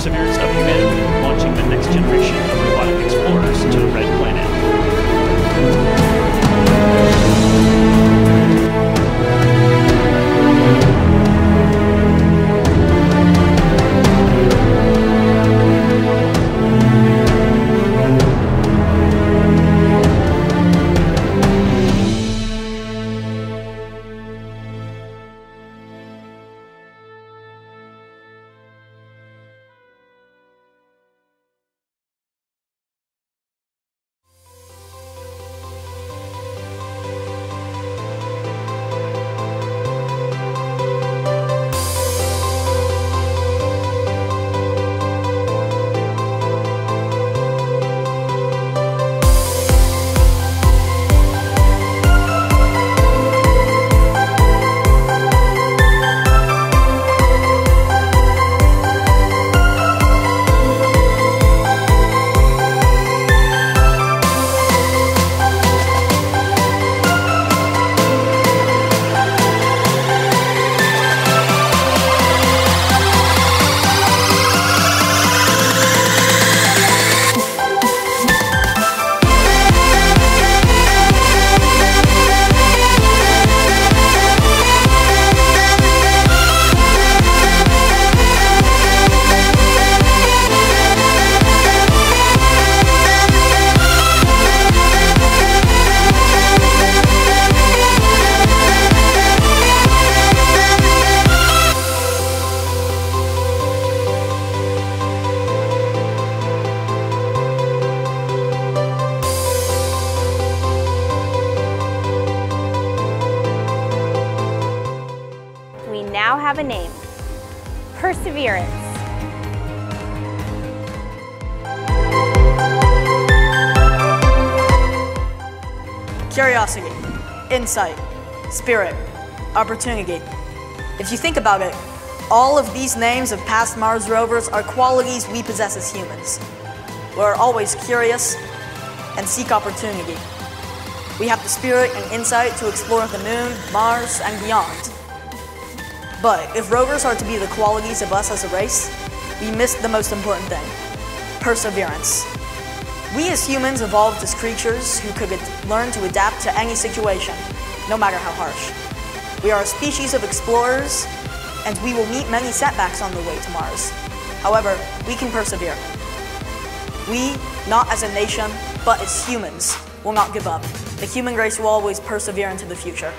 perseverance of humanity, launching the next generation have a name Perseverance. Curiosity, insight, spirit, opportunity. If you think about it, all of these names of past Mars rovers are qualities we possess as humans. We're always curious and seek opportunity. We have the spirit and insight to explore the moon, Mars, and beyond. But if rovers are to be the qualities of us as a race, we missed the most important thing perseverance. We as humans evolved as creatures who could learn to adapt to any situation, no matter how harsh. We are a species of explorers, and we will meet many setbacks on the way to Mars. However, we can persevere. We, not as a nation, but as humans, will not give up. The human race will always persevere into the future.